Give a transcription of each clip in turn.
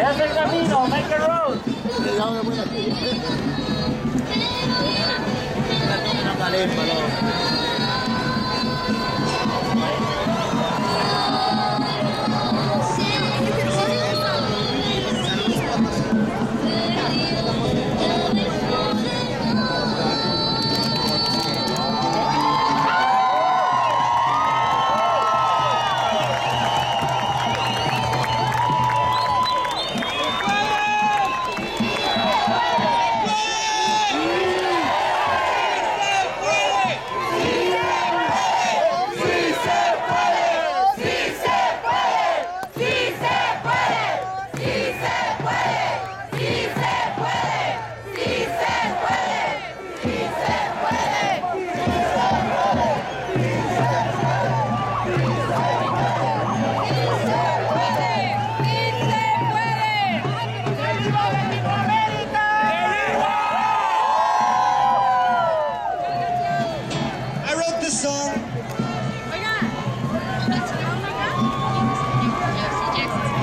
Es el camino, make the road. Song.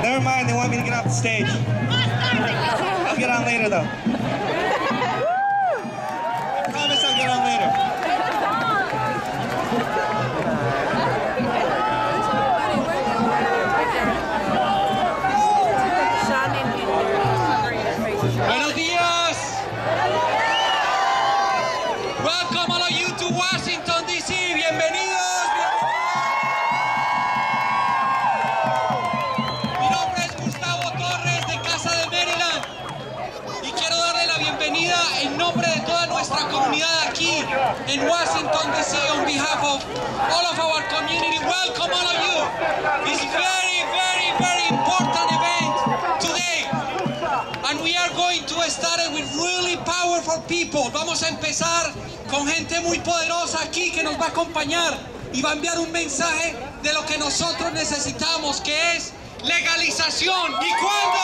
Never mind, they want me to get off the stage. I'll get on later though. I promise I'll get on later. Buenos días. Nuestra comunidad aquí en Washington DC on behalf of all of our community. Welcome all of you. It's very, very, very important event today. And we are going to start it with really powerful people. Vamos a empezar con gente muy poderosa aquí que nos va a acompañar y va a enviar un mensaje de lo que nosotros necesitamos, que es legalización. ¿Y cuándo?